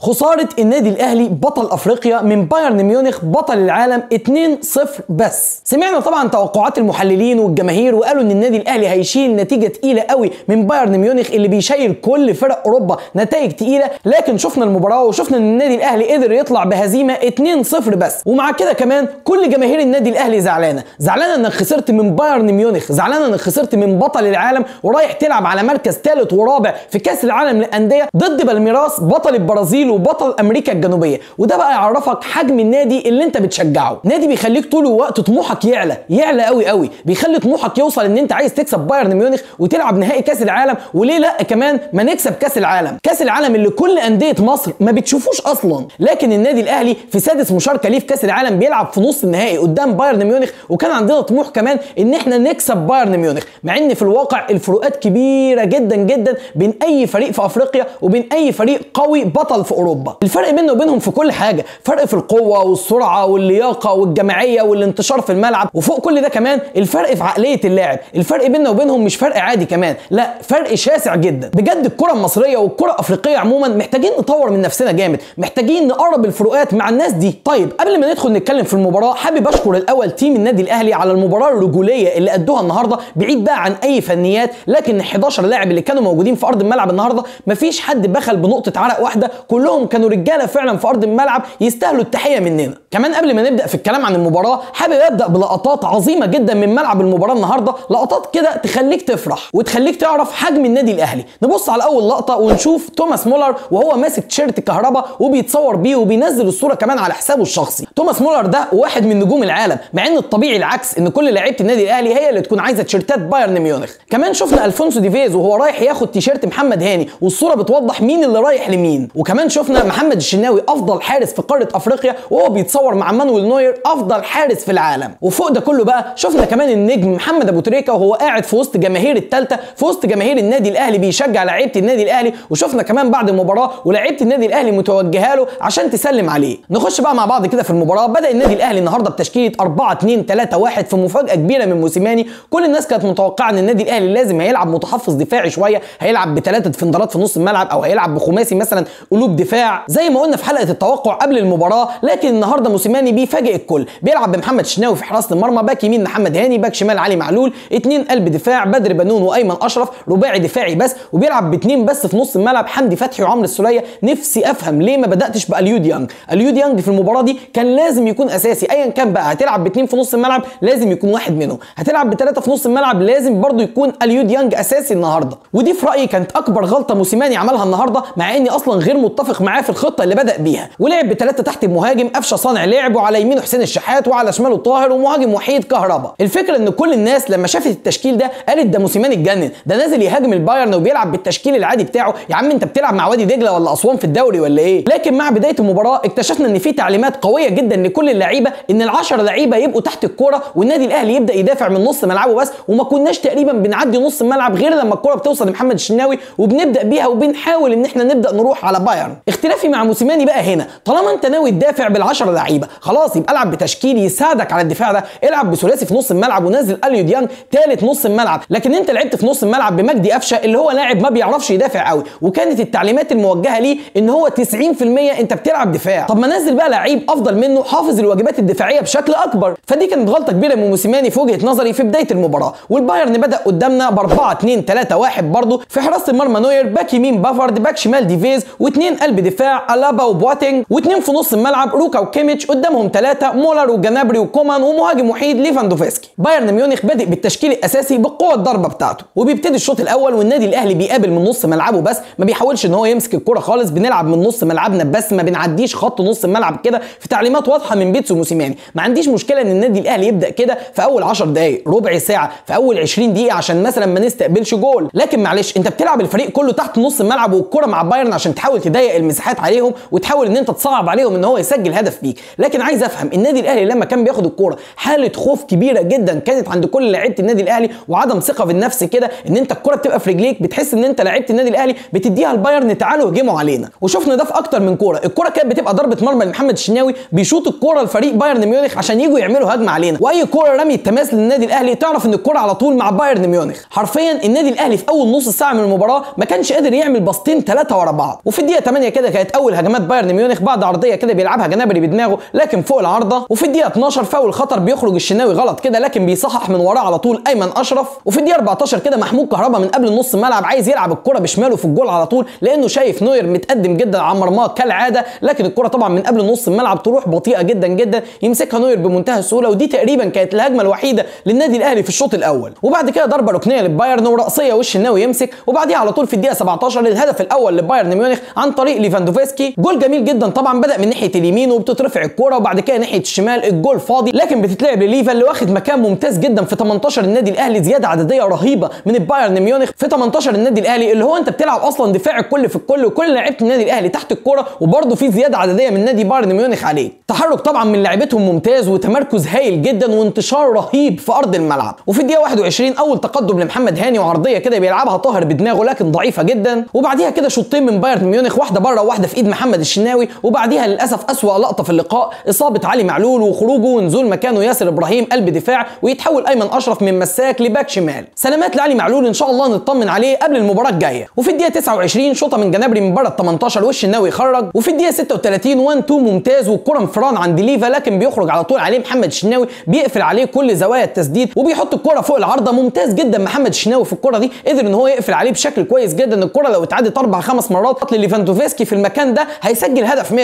خسارة النادي الأهلي بطل أفريقيا من بايرن ميونخ بطل العالم 2-0 بس. سمعنا طبعا توقعات المحللين والجماهير وقالوا إن النادي الأهلي هيشيل نتيجة تقيلة قوي من بايرن ميونخ اللي بيشيل كل فرق أوروبا نتائج تقيلة لكن شفنا المباراة وشفنا إن النادي الأهلي قدر يطلع بهزيمة 2-0 بس. ومع كده كمان كل جماهير النادي الأهلي زعلانة. زعلانة إنك خسرت من بايرن ميونخ. زعلانة إنك خسرت من بطل العالم ورايح تلعب على مركز ثالث ورابع في كأس العالم للأندية ضد بالميراس بطل البرازيل وبطل أمريكا الجنوبية. وده بقى يعرفك حجم النادي اللي انت بتشجعه. نادي بيخليك طول الوقت طموحك يعلى يعلى قوي قوي. بيخلي طموحك يوصل إن انت عايز تكسب بايرن ميونخ وتلعب نهائي كأس العالم. وليه لأ كمان ما نكسب كأس العالم. كأس العالم اللي كل أندية مصر ما بتشوفوش أصلا. لكن النادي الأهلي في سادس مشاركة ليه في كأس العالم بيلعب في نص النهائي قدام بايرن ميونخ. وكان عندنا طموح كمان إن إحنا نكسب بايرن ميونخ. مع إن في الواقع الفروقات كبيرة جدا جدا بين أي فريق في أفريقيا وبين أي فريق قوي بطل في أوروبا. الفرق بينه وبينهم في كل حاجة. فرق في القوة والسرعة واللياقة والجماعية والانتشار في الملعب. وفوق كل ده كمان الفرق في عقلية اللاعب. الفرق بيننا وبينهم مش فرق عادي كمان. لا فرق شاسع جدا. بجد الكرة المصرية والكرة الافريقيه عموما محتاجين نطور من نفسنا جامد. محتاجين نقرب الفروقات مع الناس دي. طيب قبل ما ندخل نتكلم في المباراة حابب أشكر الأول team النادي الأهلي على المباراة الرجولية اللي أدوها النهارده. بعيد بقى عن أي فنيات لكن 11 لاعب اللي كانوا موجودين في أرض الملعب النهارده. مفيش حد بخل بنقطة عرق واحدة. كلهم كانوا رجالة فعلا في أرض الملعب يستاهلوا التحية مننا. كمان قبل ما نبدأ في الكلام عن المباراة حابب أبدأ بلقطات عظيمة جدا من ملعب المباراة النهارده. لقطات كده تخليك تفرح وتخليك تعرف حجم النادي الأهلي. نبص على أول لقطة ونشوف توماس مولر وهو ماسك تيشيرت كهربا وبيتصور بيه وبينزل الصورة كمان على حسابه الشخصي. توماس مولر ده واحد من نجوم العالم مع إن الطبيعي العكس إن كل لعيبة النادي الأهلي هي اللي تكون عايزة تيشيرتات بايرن ميونخ. كمان شفنا ألفونسو ديفيز وهو رايح ياخد تيشيرت محمد هاني والصورة بتوضح مين اللي رايح لمين. وكمان شفنا محمد الشناوي أفضل حارس في قارة أفريقيا وهو بيتصور مع مانويل نوير أفضل حارس في العالم. وفوق ده كله بقى شفنا كمان النجم محمد أبو تريكة وهو قاعد في وسط جماهير الثالثه في وسط جماهير النادي الأهلي بيشجع لعيبة النادي الأهلي. وشفنا كمان بعد المباراة ولعيبة النادي الأهلي متوجهة له عشان تسلم عليه. نخش بقى مع بعض كده في المباراة. بدأ النادي الأهلي النهارده بتشكيلة 4 2 3 1 في مفاجأة كبيرة من موسيماني. كل الناس كانت متوقعة إن النادي الأهلي لازم هيلعب متحفظ دفاعي شوية هيلعب بثلاثه ديفندرات في نص الملعب أو هيلعب بخماسي مثلا قلوب دفاع زي ما قلنا في حلقة التوقع قبل المباراة لكن النهارده موسيماني بيفاجئ الكل. بيلعب بمحمد شناوي في حراسة المرمى باك يمين محمد هاني باك شمال علي معلول. اتنين قلب دفاع بدر بنون وأيمن أشرف. رباعي دفاعي بس وبيلعب باتنين بس في نص الملعب حمدي فتحي وعمرو السولية. نفسي أفهم ليه ما بدأتش باليو ديانج اليو ديانج في المباراة دي كان لازم يكون أساسي. ايا كان بقى هتلعب باتنين في نص الملعب لازم يكون واحد منهم. هتلعب بثلاثه في نص الملعب لازم برضو يكون اليو ديانج أساسي النهارده. ودي في رأيي كانت أكبر غلطة موسيماني عملها النهارده مع إني أصلا غير متفق معاه في الخطة اللي بدأ بيها ولعب بثلاثه تحت المهاجم قفشة صانع لعب وعلى يمينه حسين الشحات وعلى شماله طاهر ومهاجم وحيد كهربا. الفكرة إن كل الناس لما شافت التشكيل ده قالت ده موسيماني اتجنن ده نازل يهاجم البايرن وبيلعب بالتشكيل العادي بتاعه. يا عم أنت بتلعب مع وادي دجلة ولا أسوان في الدوري ولا إيه؟ لكن مع بداية المباراة اكتشفنا إن في تعليمات قوية جدا لكل اللعيبة إن ال10 لعيبة يبقوا تحت الكورة والنادي الأهلي يبدأ يدافع من نص ملعبه بس وما كناش تقريبا بنعدي نص الملعب غير لما الكورة بتوصل لمحمد الشناوي وبنبدأ بيها وبنحاول إن إحنا نبدأ نروح على بايرن. اختلافي مع موسيماني بقى هنا. طالما انت ناوي تدافع بال10 لعيبة خلاص يبقى العب بتشكيل يساعدك على الدفاع ده. العب بثلاثي في نص الملعب ونزل أليو ديانج ثالث نص الملعب. لكن انت لعبت في نص الملعب بمجدي قفشة اللي هو لاعب ما بيعرفش يدافع قوي. وكانت التعليمات الموجهة ليه؟ إن هو 90% انت بتلعب دفاع. طب ما نزل بقى لعيب أفضل منه حافظ الواجبات الدفاعية بشكل أكبر. فدي كانت غلطة كبيرة من موسيماني في وجهة نظري في بداية المباراة. والبايرن بدأ قدامنا ب 4 2 3 1 برضه في حراسة المرمى نوير باك يمين بافارد باك شمال ديفيز واثنين قلب دفاع ألابا وبواتينج واثنين في نص الملعب روكا وكيميتش قدامهم ثلاثة مولر وجنابري وكومان ومهاجم وحيد ليفاندوفسكي. بايرن ميونخ بادئ بالتشكيل الأساسي بالقوة الضاربة بتاعته وبيبتدي الشوط الأول والنادي الأهلي بيقابل من نص ملعبه بس ما بيحاولش إن هو يمسك الكرة خالص بنلعب من نص ملعبنا بس ما بنعديش خط نص الملعب كده في تعليمات واضحة من بيتسو موسيماني. ما عنديش مشكلة إن النادي الأهلي يبدأ كده في أول 10 دقائق ربع ساعة في أول 20 دقيقة عشان مثلا ما نستقبلش جول. لكن معلش أنت بتلعب الفريق كله تحت نص الملعب والكرة مع بايرن عشان تحاول المساحات عليهم وتحاول إن أنت تصعب عليهم إن هو يسجل هدف فيك. لكن عايز أفهم النادي الأهلي لما كان بياخد الكورة حالة خوف كبيرة جدا كانت عند كل لعيبة النادي الأهلي وعدم ثقة في النفس كده إن أنت الكره بتبقى في رجليك بتحس إن أنت لعيبة النادي الأهلي بتديها البايرن تعالوا هجموا علينا. وشفنا ده في أكتر من كورة. الكورة كانت بتبقى ضربة مرمى لمحمد الشناوي بيشوط الكورة لفريق بايرن ميونخ عشان يجوا يعملوا هجمة علينا. وأي كورة رمي التماس للنادي الأهلي تعرف إن الكورة على طول مع بايرن ميونخ. حرفيا النادي الأهلي في أول نص ساعة من المباراة ما كانش قادر يعمل باصتين ثلاثة ورا بعض. وفي الدقيقة 8 كده كانت أول هجمات بايرن ميونخ بعد عرضية كده بيلعبها جنابري بدماغه لكن فوق العارضة وفي الدقيقة 12 فاول خطر بيخرج الشناوي غلط كده لكن بيصحح من وراه على طول أيمن أشرف. وفي الدقيقة 14 كده محمود كهربا من قبل نص الملعب عايز يلعب الكرة بشماله في الجول على طول لأنه شايف نوير متقدم جدا على مرماه كالعادة لكن الكرة طبعا من قبل نص الملعب تروح بطيئة جدا جدا يمسكها نوير بمنتهى السهولة ودي تقريبا كانت الهجمة الوحيدة للنادي الأهلي في الشوط الأول. وبعد كده ضربة ركنية للبايرن ورأسية والشناوي يمسك وبعديها على طول في الدقيقة 17 الهدف الأول لبايرن ميونخ عن طريق ليفاندوفسكي. جول جميل جدا طبعا بدأ من ناحية اليمين وبتترفع الكورة وبعد كده ناحية الشمال الجول فاضي لكن بتتلعب لليفا اللي واخد مكان ممتاز جدا في 18 النادي الأهلي زيادة عددية رهيبة من البايرن ميونخ في 18 النادي الأهلي اللي هو أنت بتلعب أصلا دفاع الكل في الكل وكل لعيبة النادي الأهلي تحت الكورة وبرده في زيادة عددية من نادي بايرن ميونخ عليه. تحرك طبعا من لعيبتهم ممتاز وتمركز هايل جدا وانتشار رهيب في أرض الملعب. وفي الدقيقة 21 أول تقدم لمحمد هاني وعرضية كده بيلعبها طاهر بدماغه لكن ضعيفة جدا. وبعديها كده شوطين من بايرن ميونخ واحدة بره وواحده في إيد محمد الشناوي وبعديها للأسف أسوأ لقطة في اللقاء إصابة علي معلول وخروجه ونزول مكانه ياسر إبراهيم قلب دفاع ويتحول أيمن أشرف من مساك لباك شمال. سلامات لعلي معلول إن شاء الله نطمن عليه قبل المباراة الجاية. وفي الدقيقة 29 شوطة من جنابري من بره ال 18 والشناوي خرج. وفي الدقيقة 36 1 2 ممتاز والكره انفراد عند ليفا لكن بيخرج على طول عليه محمد الشناوي بيقفل عليه كل زوايا التسديد وبيحط الكرة فوق العارضة. ممتاز جدا محمد الشناوي في الكرة دي قدر إن هو يقفل عليه بشكل كويس جدا. الكرة لو اتعدت أربع خمس مرات لليفاندوفسكي في المكان ده هيسجل هدف 100%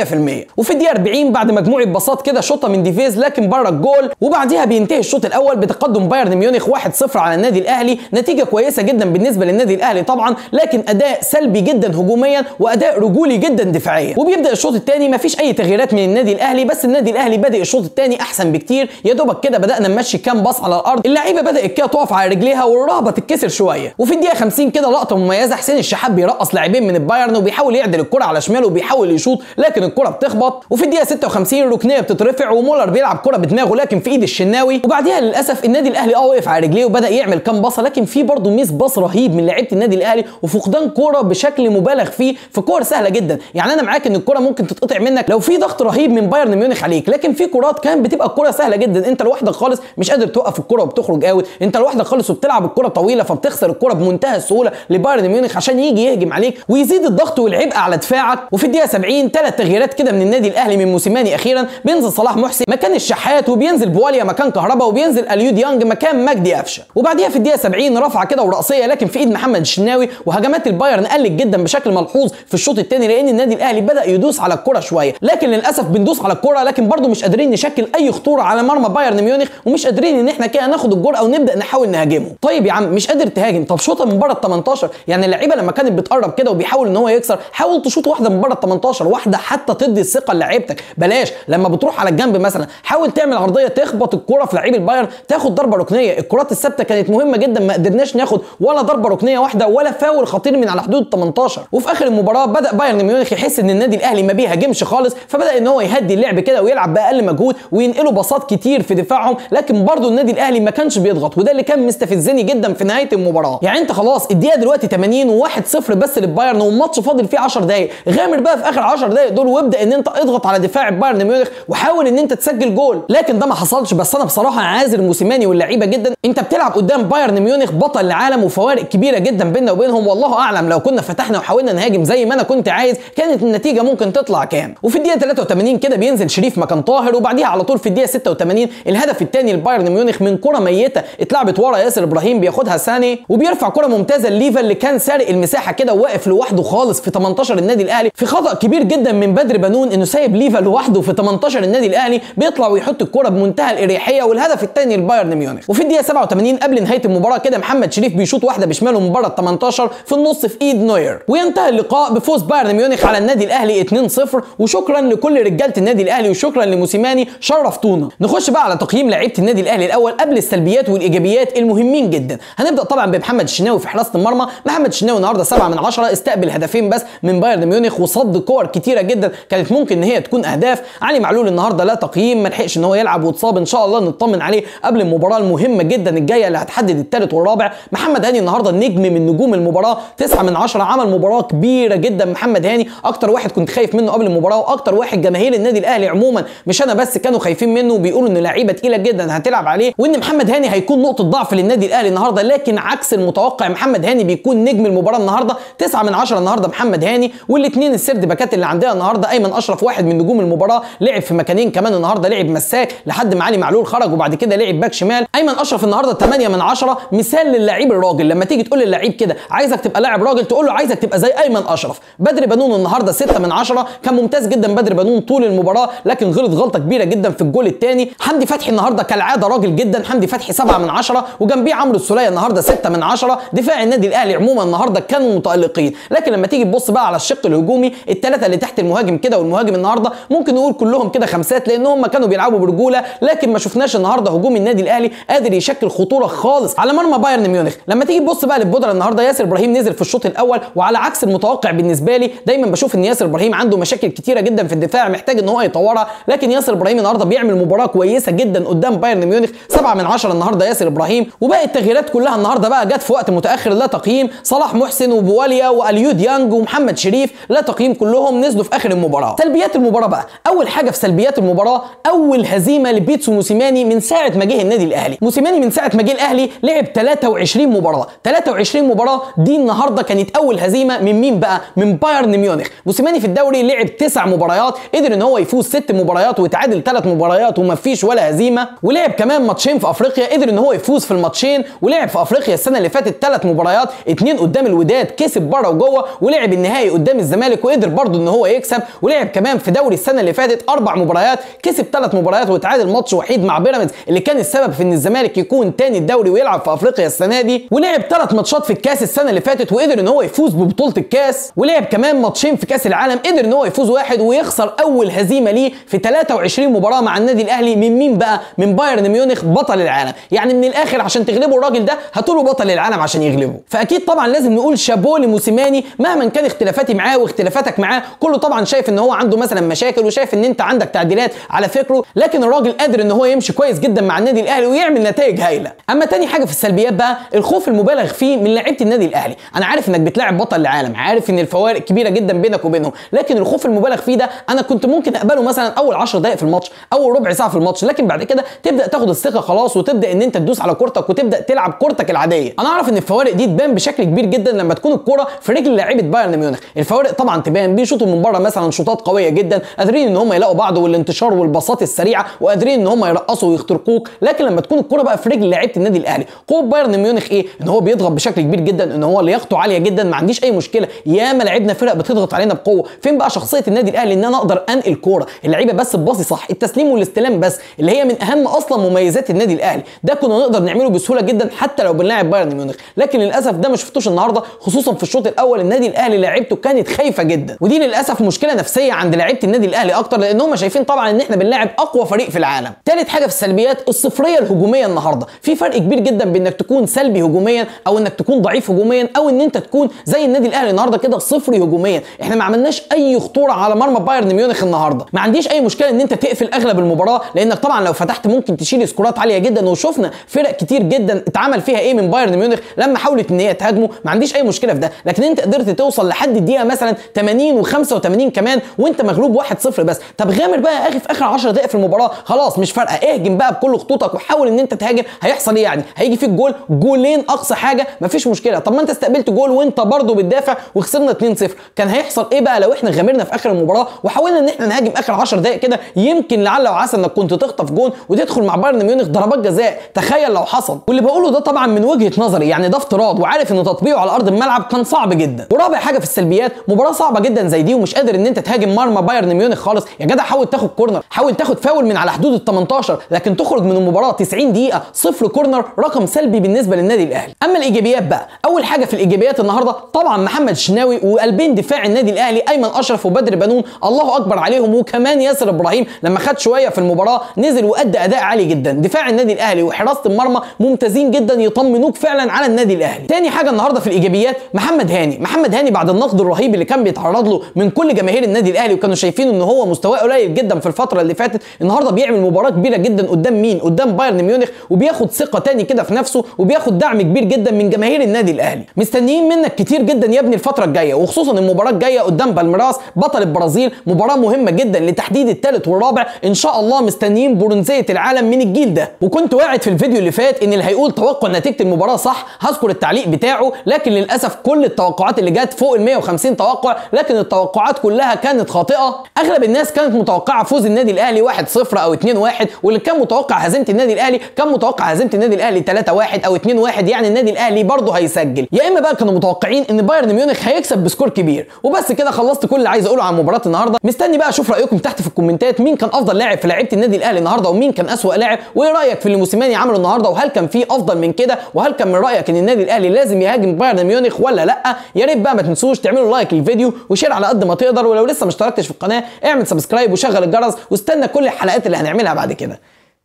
وفي الدقيقه 40 بعد مجموعة باصات كده شوطة من ديفيز لكن بره الجول وبعديها بينتهي الشوط الأول بتقدم بايرن ميونخ 1-0 على النادي الأهلي. نتيجة كويسة جدا بالنسبة للنادي الأهلي طبعا لكن أداء سلبي جدا هجوميا وأداء رجولي جدا دفاعيا. وبيبدأ الشوط الثاني مفيش أي تغييرات من النادي الأهلي بس النادي الأهلي بادئ الشوط الثاني أحسن بكتير. يا دوبك كده بدأنا نمشي كام باص على الأرض. اللعيبة بدأت كده تقف على رجليها والرهبه تتكسر شوية. وفي الدقيقة 50 كده لقطة مميزة حسين الشحات بيرقص لاعبين من البايرن وبيحاول يعدل الكرة على شماله وبيحاول يشوط لكن الكرة بتخبط. وفي الدقيقة 56 ركنية بتترفع ومولر بيلعب كرة بدماغه لكن في إيد الشناوي. وبعديها للأسف النادي الأهلي آه وقف على رجليه وبدأ يعمل كام باصة لكن في برضه miss pass رهيب من لعيبة النادي الأهلي وفقدان كوره بشكل مبالغ فيه في كور سهلة جدا. يعني أنا معاك إن الكوره ممكن تتقطع منك لو في ضغط رهيب من بايرن ميونخ عليك لكن في كرات كان بتبقى الكوره سهلة جدا. أنت لوحدك خالص مش قادر توقف الكورة وبتخرج out أنت لوحدك خالص وبتلعب الكورة طويلة فبتخسر الكورة بمنتهى السهولة لبايرن ميونخ عشان يجي يهجم عليك ويزيد الضغط والعبء على دفاعك وفي الدقيقة 70 ثلاث تغييرات كده من النادي الأهلي من موسيماني أخيرا بينزل صلاح محسن مكان الشحات وبينزل بواليا مكان كهربا وبينزل اليو ديانج مكان مجدي قفشة. وبعديها في الدقيقة 70 رفعة كده ورأسية لكن في إيد محمد الشناوي. وهجمات البايرن قلت جدا بشكل ملحوظ في الشوط الثاني لأن النادي الأهلي بدأ يدوس على الكرة شوية. لكن للأسف بندوس على الكرة لكن برضه مش قادرين نشكل أي خطورة على مرمى بايرن ميونخ ومش قادرين إن إحنا كده ناخد الجول أو نبدا نحاول نهاجمه. طيب يا عم مش قادر تهاجم. طب شوطه من بره ال 18 يعني اللعيبة لما كانت بتقرب كده وبيحاول إن هو يكسر حاول تشوط واحدة من بره ال 18 واحدة حتى تدي الثقة لعيبتك. بلاش لما بتروح على الجنب مثلا حاول تعمل عرضية تخبط الكرة في لعيب البايرن تاخد ضربة ركنية. الكرات الثابتة كانت مهمة جدا ما قدرناش ناخد ولا ضربة ركنية واحدة ولا فاول خطير من على حدود ال 18 وفي آخر المباراة بدأ بايرن ميونخ يحس إن النادي الأهلي ما بيهاجمش خالص فبدأ إن هو يهدي اللعب كده ويلعب بأقل مجهود وينقلوا باصات كتير في دفاعهم لكن برضه النادي الأهلي ما كانش بيضغط وده اللي كان مستفزني جدا في نهاية المباراة. يعني أنت خلاص الدقيقة دلوقتي 80 و1-0 بس للبايرن والماتش فاضل فيه 10 دقائق غامر بقى في آخر 10 دقائق دول وابدأ إن أنت اضغط على دفاع بايرن ميونخ وحاول إن أنت تسجل جول. لكن ده ما حصلش. بس أنا بصراحة عاذر موسيماني واللعيبة جدا. أنت بتلعب قدام بايرن ميونخ بطل العالم وفوارق كبيرة جدا بيننا وبينهم. والله أعلم لو كنا فتحنا وحاولنا نهاجم زي ما أنا كنت عايز كانت النتيجة ممكن تطلع كام؟ وفي الدقيقة 83 كده بينزل شريف مكان طاهر وبعديها على طول في الدقيقة 86 الهدف الثاني لبايرن ميونخ من كرة ميتة اتلعبت ورا ياسر إبراهيم بياخدها ساني وبيرفع كرة ممتازة لليفا اللي كان سارق المساحة كده وواقف لوحده خالص في 18 النادي الأهلي في خطأ كبير جدا من بدر بنون إنه سايب ليفا لوحده في 18 النادي الأهلي بيطلع ويحط الكرة بمنتهى الإريحية والهدف الثاني لبايرن ميونخ. وفي الدقيقة 87 قبل نهاية المباراة كده محمد شريف بيشوط واحدة بشماله من بره ال 18 في النص في إيد نوير. وينتهي اللقاء بفوز بايرن ميونخ على النادي الأهلي 2-0 وشكرا لكل رجالة النادي الأهلي وشكرا لموسيماني شرفتونا نخش بقى على تقييم لعيبة النادي الأهلي الأول قبل السلبيات والإيجابيات المهمين جدا. هنبدأ طبعا بمحمد الشناوي في حراسة المرمى. محمد الشناوي النهارده 7 من 10 استقبل هدفين بس من بايرن ميونخ وصد كور كتيرة جدا كانت ممكن إن هي تكون أهداف. علي معلول النهارده لا تقييم ما لحقش إن هو يلعب وإتصاب. إن شاء الله نطمن عليه قبل المباراة المهمة جدا الجاية اللي هتحدد الثالث والرابع. محمد هاني النهارده نجم من نجوم المباراة. 9 من 10 عمل مباراة كبيرة جدا. محمد هاني أكتر واحد كنت خايف منه قبل المباراة وأكتر واحد جماهير النادي الأهلي عموما مش أنا بس كانوا خايفين منه وبيقولوا إن لعيبة تقيلة جدا هتلعب عليه. وإن محمد هاني هيكون نقطة ضعف للنادي الأهلي النهارده لكن عكس المتوقع محمد هاني بيكون نجم المباراة النهارده. 9 من 10 النهارده محمد هاني. والاثنين ال third back ات اللي عندنا النهارده أيمن أشرف واحد من نجوم المباراة لعب في مكانين كمان النهارده لعب مساك لحد ما علي معلول خرج وبعد كده لعب باك شمال. أيمن أشرف النهارده 8 من 10 مثال للعيب الراجل. لما تيجي تقول للعيب كده عايزك تبقى لاعب راجل تقول له عايزك تبقى زي أيمن أشرف. بدر بنون النهارده 6 من 10 كان ممتاز جدا بدر بنون طول المباراة لكن غلط غلطة كبيرة جدا في الجول الثاني. حمدي فتحي النهارده كالعادة راجل جدا حمدي فتحي 7 من 10 وجنبيه عمرو السولية النهارده 6 من 10 دفاع النادي الأهلي عموما النهارده كانوا متألقين. لكن لما تيجي تبص بقى على الشق الهجومي الثلاثه اللي تحت المهاجم كده والمهاجم النهارده. ممكن نقول كلهم كده خمسات لأن هم كانوا بيلعبوا برجولة لكن ما شفناش النهارده هجوم النادي الأهلي قادر يشكل خطورة خالص على مرمى بايرن ميونخ. لما تيجي تبص بقى للبودرة النهارده ياسر إبراهيم نزل في الشوط الأول وعلى عكس المتوقع بالنسبة لي دايما بشوف إن ياسر إبراهيم عنده مشاكل كتيرة جدا في الدفاع محتاج إن هو يطورها. لكن ياسر إبراهيم النهارده بيعمل مباراة كويسة جدا قدام بايرن ميونخ. 7 من 10 النهارده ياسر إبراهيم. وباقي التغييرات كلها النهارده بقى جت في وقت متأخر لا تقييم صلاح محسن وبواليا واليو ديانج ومحمد شريف. لا تقييم كلهم نزلوا في آخر المباراة. سلبيات المباراة بقى. أول حاجة في سلبيات المباراة أول هزيمة لبيتسو موسيماني من ساعة ما جه النادي الأهلي. موسيماني من ساعة ما جه الأهلي لعب 23 مباراة. 23 مباراة دي النهارده كانت أول هزيمة من مين بقى؟ من بايرن ميونخ. موسيماني في الدوري لعب 9 مباريات قدر إن هو يفوز 6 مباريات ويتعادل 3 مباريات وما فيش ولا هزيمة. ولعب كمان ماتشين في أفريقيا قدر إن هو يفوز في الماتشين. ولعب في أفريقيا السنة اللي فاتت 3 مباريات اتنين قدام الوداد كسب بره وجوه ولعب النهائي قدام الزمالك وقدر برضه إن هو يكسب ولعب كمان في دوري السنة اللي فاتت أربع مباريات كسب ثلاث مباريات وتعادل ماتش وحيد مع بيراميدز اللي كان السبب في إن الزمالك يكون تاني الدوري ويلعب في أفريقيا السنة دي. ولعب ثلاث ماتشات في الكاس السنة اللي فاتت وقدر إن هو يفوز ببطولة الكاس ولعب كمان ماتشين في كاس العالم قدر إن هو يفوز واحد ويخسر أول هزيمة ليه في 23 مباراة مع النادي الأهلي من مين بقى؟ من بايرن ميونخ بطل العالم. يعني من الآخر عشان تغلبوا الراجل ده هاتوا بطل العالم عشان يغلبه فأكيد طبعا لازم نقول شابوه لموسيماني مهما كان اختلافاتي معاه واختلافاتك معاه كله طبعا شايف إن هو عنده مثلا مشاكل وشايف إن أنت عندك تعديلات على فكره لكن الراجل قادر إن هو يمشي كويس جدا مع النادي الأهلي ويعمل نتائج هايلة. أما تاني حاجة في السلبيات بقى الخوف المبالغ فيه من لعيبة النادي الأهلي. أنا عارف إنك بتلاعب بطل العالم عارف إن الفوارق كبيرة جدا بينك وبينهم لكن الخوف المبالغ فيه ده أنا كنت ممكن أقبله مثلا أول 10 دقائق في الماتش أول ربع ساعة في الماتش لكن بعد كده تبدأ تاخد الثقة خلاص وتبدأ إن أنت تدوس على كورتك وتبدأ تلعب كورتك العادية. أنا أعرف إن الفوارق دي تبان بشكل كبير جدا لما تكون الكورة في رجل لعيبة بايرن ميونخ. الفوارق طبعا تبان بيشوطوا من بره مثلا شوطات قوية جدا قادرين إن هم يلاقوا بعض والانتشار والباصات السريعة وقادرين إن هم يرقصوا ويخترقوك. لكن لما تكون الكوره بقى في رجل لعيبة النادي الأهلي قوه بايرن ميونخ إيه؟ إن هو بيضغط بشكل كبير جدا إن هو لياقته عالية جدا ما عنديش أي مشكلة. ياما لعبنا فرق بتضغط علينا بقوة. فين بقى شخصية النادي الأهلي إن أنا أقدر أنقل كورة؟ اللعيبة بس تباصي صح التسليم والاستلام بس اللي هي من أهم أصلا مميزات النادي الأهلي. ده كنا نقدر نعمله بسهولة جدا حتى لو بنلاعب بايرن ميونخ. لكن للأسف ده ما شفتوش النهارده خصوصا في الشوط الأول النادي الأهلي لعيبته كانت خايفة جدا. ودي للأسف مشكلة نفسية عند لعيبة النادي الأهلي أكتر لأن هم شايفين طبعا إن إحنا بنلاعب أقوى فريق في العالم. ثالث حاجة في السلبيات الصفرية الهجومية النهارده. في فرق كبير جدا بين إنك تكون سلبي هجوميا أو إنك تكون ضعيف هجوميا أو إن أنت تكون زي النادي الأهلي النهارده كده صفري هجوميا. إحنا ما عملناش أي خطورة على مرمى بايرن ميونخ النهارده. ما عنديش أي مشكلة إن أنت تقفل أغلب المباراة لأنك طبعا لو فتحت ممكن تشيل سكورات عالية جدا. وشفنا فرق كتير جدا اتعمل فيها إيه من بايرن ميونخ لما حاولت إن هي تهاجمه. ما عنديش أي مشكلة في ده. لكن أنت قدرت توصل لحد الدقيقة مثلا 80 و85 كمان وانت مغلوب 1-0 بس. طب غامر بقى يا أخي في آخر 10 دقائق في المباراة. خلاص مش فارقة. اهجم بقى بكل خطوطك وحاول إن أنت تهاجم. هيحصل إيه يعني؟ هيجي فيك جول. جولين أقصى حاجة. مفيش مشكلة. طب ما أنت استقبلت جول وأنت برضه بتدافع وخسرنا 2-0 كان هيحصل إيه بقى لو إحنا غامرنا في آخر المباراة وحاولنا إن إحنا نهاجم آخر 10 دقائق كده؟ يمكن لعل وعسى إنك كنت تخطف جول وتدخل مع بايرن ميونخ ضربات جزاء. تخيل لو حصل. واللي بقوله ده طبعا من وجهة نظري. يعني ده افتراض وعارف إن تطبيقه على أرض الملعب كان صعب جدا. ورابع حاجة في السلبيات مباراة صعبة جدا زي دي ومش قادر إن أنت تهاجم مرمى بايرن ميونخ خالص. يا جدع حاول تاخد corner حاول تاخد فاول من على حدود ال 18 لكن تخرج من المباراة 90 دقيقة صفر corner رقم سلبي بالنسبة للنادي الأهلي. أما الإيجابيات بقى أول حاجة في الإيجابيات النهارده طبعا محمد شناوي وقلبين دفاع النادي الأهلي أيمن أشرف وبدر بنون الله أكبر عليهم وكمان ياسر إبراهيم لما خد شوية في المباراة نزل وأدى أداء عالي جدا. دفاع النادي الأهلي وحراسة المرمى ممتازين جدا يطمنوك فعلا على النادي الأهلي. تاني حاجة النهارده في الإيجابيات محمد هاني محمد هاني بعد النقد الرهيب اللي كان بيتعرض له من كل جماهير النادي الأهلي وكانوا شايفين ان هو مستواه قليل جدا في الفترة اللي فاتت. النهارده بيعمل مباراة كبيرة جدا قدام مين؟ قدام بايرن ميونخ وبياخد ثقة تاني كده في نفسه وبياخد دعم كبير جدا من جماهير النادي الأهلي. مستنيين منك كتير جدا يا ابني الفترة الجاية وخصوصا المباراة الجاية قدام بالميراس بطل البرازيل مباراة مهمة جدا لتحديد الثالث والرابع. إن شاء الله مستنيين برونزيه العالم من الجيل ده. وكنت واعد في الفيديو اللي فات إن اللي هيقول توقع نتيجة المباراة صح هذكر التعليق بتاعه لكن للأسف كل التوقعات اللي جت فوق ال 150 توقع لكن التوقعات كلها كانت خاطئة. أغلب الناس كانت متوقعة فوز النادي الأهلي 1-0 أو 2-1 واللي كان متوقع هزيمة النادي الأهلي كان متوقع هزيمة النادي الأهلي 3-1 أو 2-1 يعني النادي الأهلي برضه هيسجل. يا إما بقى كانوا متوقعين إن بايرن ميونخ هيكسب ب score كبير. وبس كده خلصت كل اللي عايز أقوله عن مباراة النهارده. مستني بقى أشوف رأيكم تحت في الكومنتات. مين كان أفضل لاعب في لعيبة النادي الأهلي النهارده ومين كان أسوأ لاعب؟ وإيه رأيك في اللي موسيماني عمله النهارده؟ وهل كان في أفضل من كده؟ وهل كان من رأيك إن النادي الأهلي لازم يهاجم بايرن ميونخ ولا لأ؟ يا ريت بقى ما تنسوش تعملوا like للفيديو و share على قد ما تقدر ولو لسه ما اشتركتش في القناة اعمل subscribe وشغل الجرس واستنى كل الحلقات اللي هنعملها بعد كده.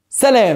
سلام.